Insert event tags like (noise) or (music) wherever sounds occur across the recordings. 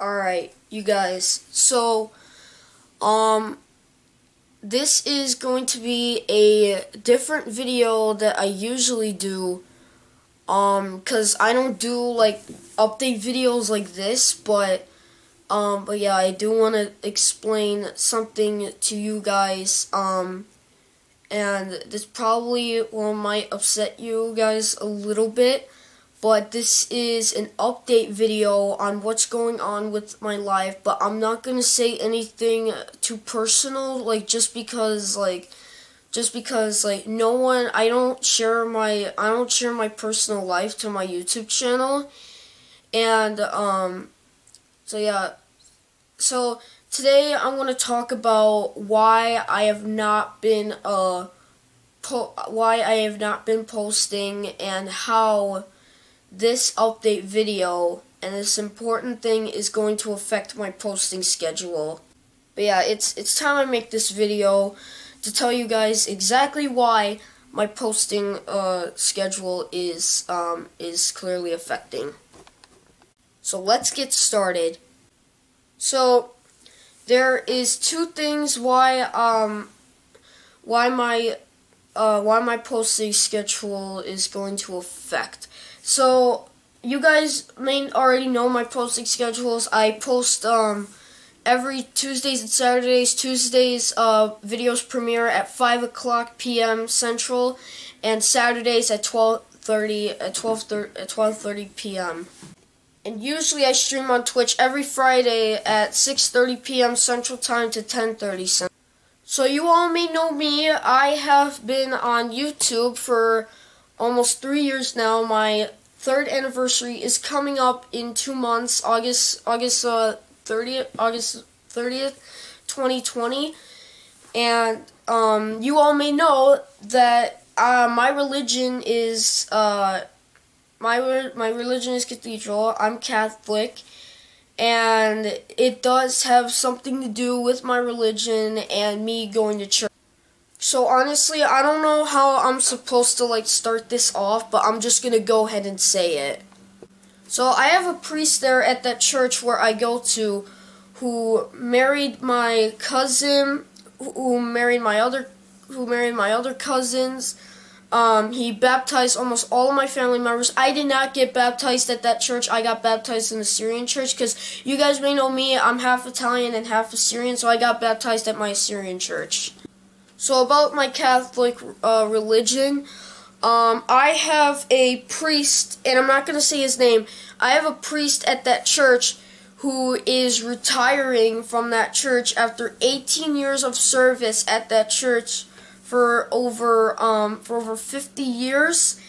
Alright, you guys. So, um, this is going to be a different video that I usually do. Um, cause I don't do, like, update videos like this, but, um, but yeah, I do want to explain something to you guys, um, and this probably well, might upset you guys a little bit but this is an update video on what's going on with my life but i'm not gonna say anything too personal like just because like just because like no one i don't share my i don't share my personal life to my youtube channel and um so yeah. So today i'm going to talk about why i have not been uh why i have not been posting and how this update video and this important thing is going to affect my posting schedule. But yeah, it's it's time I make this video to tell you guys exactly why my posting uh, schedule is um, is clearly affecting. So let's get started. So there is two things why um why my uh, why my posting schedule is going to affect. So you guys may already know my posting schedules. I post um, every Tuesdays and Saturdays. Tuesdays uh, videos premiere at 5 o'clock p.m. Central, and Saturdays at 12:30 at 12:30 at 12:30 p.m. And usually I stream on Twitch every Friday at 6:30 p.m. Central Time to 10:30 Central. So you all may know me. I have been on YouTube for almost three years now. My third anniversary is coming up in two months, August August uh, 30th, August 30th, 2020. And um, you all may know that uh, my religion is uh, my my religion is cathedral. I'm Catholic, and it does have something to do with my religion and me going to church. So honestly, I don't know how I'm supposed to like start this off, but I'm just gonna go ahead and say it. So I have a priest there at that church where I go to who married my cousin, who married my other who married my other cousins. Um, he baptized almost all of my family members. I did not get baptized at that church. I got baptized in the Syrian church because you guys may know me. I'm half Italian and half Assyrian, so I got baptized at my Assyrian church. So about my Catholic uh, religion, um, I have a priest, and I'm not going to say his name. I have a priest at that church who is retiring from that church after 18 years of service at that church for over um, for over 50 years.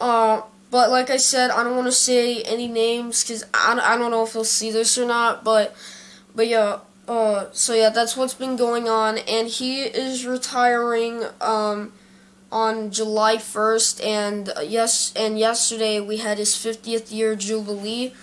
Uh, but like I said, I don't want to say any names because I, I don't know if he'll see this or not. But but yeah. Uh, so yeah, that's what's been going on, and he is retiring um, on July 1st, and uh, yes, and yesterday we had his 50th year jubilee,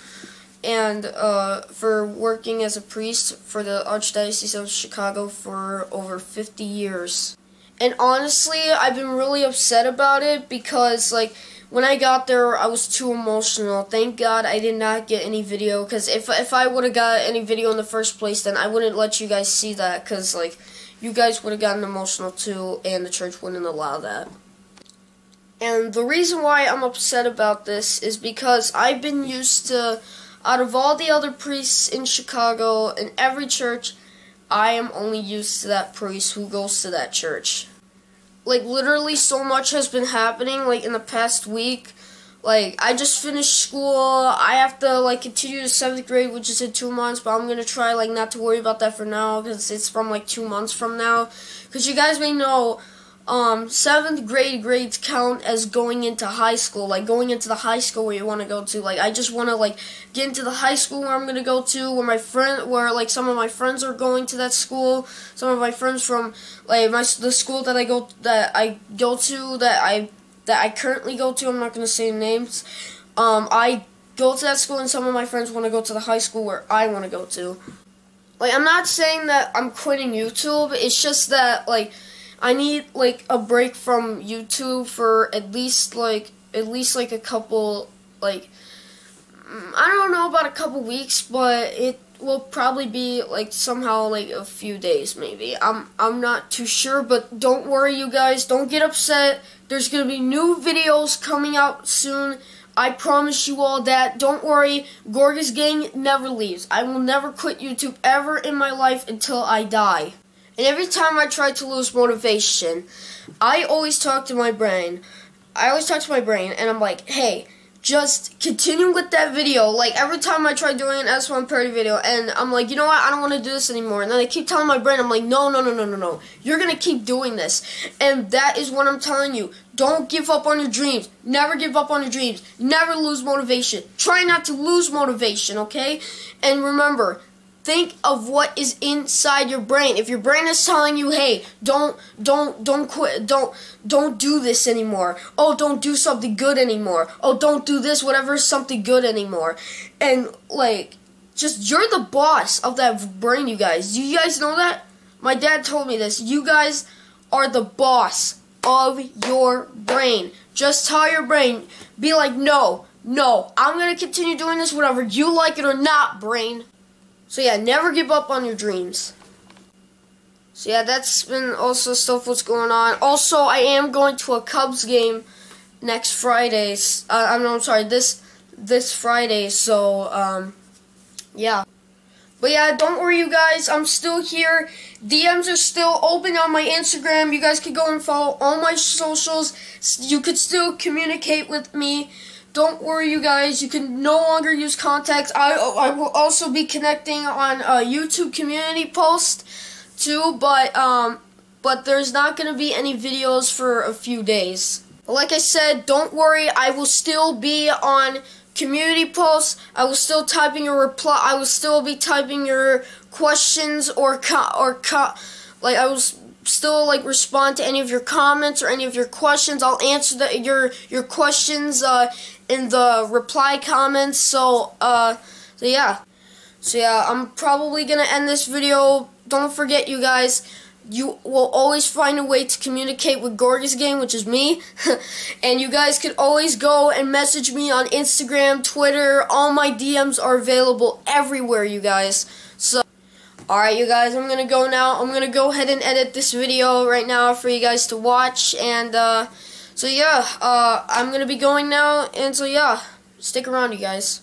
and uh, for working as a priest for the Archdiocese of Chicago for over 50 years. And honestly, I've been really upset about it because like when I got there, I was too emotional. Thank God I did not get any video, because if, if I would have got any video in the first place, then I wouldn't let you guys see that, because, like, you guys would have gotten emotional too, and the church wouldn't allow that. And the reason why I'm upset about this is because I've been used to, out of all the other priests in Chicago, in every church, I am only used to that priest who goes to that church like literally so much has been happening like in the past week. Like I just finished school. I have to like continue to seventh grade, which is in two months. But I'm gonna try like not to worry about that for now because it's from like two months from now. Because you guys may know um, seventh grade grades count as going into high school, like going into the high school where you want to go to. Like, I just want to like get into the high school where I'm gonna go to, where my friend, where like some of my friends are going to that school. Some of my friends from like my the school that I go that I go to that I that I currently go to. I'm not gonna say names. Um, I go to that school, and some of my friends want to go to the high school where I want to go to. Like, I'm not saying that I'm quitting YouTube. It's just that like I need like a break from YouTube for at least like at least like a couple like mm, I don't know about a couple weeks, but it will probably be like somehow like a few days maybe. I'm I'm not too sure, but don't worry you guys, don't get upset. There's going to be new videos coming out soon. I promise you all that. Don't worry, Gorgis Gang never leaves. I will never quit YouTube ever in my life until I die. And every time I try to lose motivation, I always talk to my brain. I always talk to my brain and I'm like, "Hey, just continue with that video. Like every time I try doing an S1 parody video, and I'm like, you know what? I don't want to do this anymore. And then I keep telling my brain, I'm like, no, no, no, no, no, no. You're gonna keep doing this, and that is what I'm telling you. Don't give up on your dreams. Never give up on your dreams. Never lose motivation. Try not to lose motivation, okay? And remember, think of what is inside your brain. If your brain is telling you, "Hey, don't don't don't quit, don't don't do this anymore. Oh, don't do something good anymore. Oh, don't do this whatever something good anymore." And like just you're the boss of that brain, you guys. Do you guys know that? My dad told me this. You guys are the boss of your brain. Just tell your brain, be like, "No, no, I'm going to continue doing this whatever you like it or not, brain." So yeah, never give up on your dreams. So yeah, that's been also stuff what's going on. Also, I am going to a Cubs game next Friday. Uh, I'm, I'm sorry, this this Friday. So um, yeah. But yeah, don't worry, you guys. I'm still here. DMs are still open on my Instagram. You guys can go and follow all my socials. You could still communicate with me. Don't worry, you guys. You can no longer use contacts. I I will also be connecting on a YouTube community post too, but um, but there's not gonna be any videos for a few days. Like I said, don't worry. I will still be on community posts. I will still typing your reply. I will still be typing your questions or co or co like I was still like respond to any of your comments or any of your questions. I'll answer the, your your questions uh, in the reply comments. So uh, so yeah, so yeah, I'm probably gonna end this video. Don't forget, you guys. You will always find a way to communicate with Gorgis Gang, which is me. (laughs) and you guys can always go and message me on Instagram, Twitter. All my DMs are available everywhere, you guys. So. Alright you guys, I'm gonna go now. I'm gonna go ahead and edit this video right now for you guys to watch. And, uh, so yeah, uh, I'm gonna be going now. And so yeah, stick around you guys.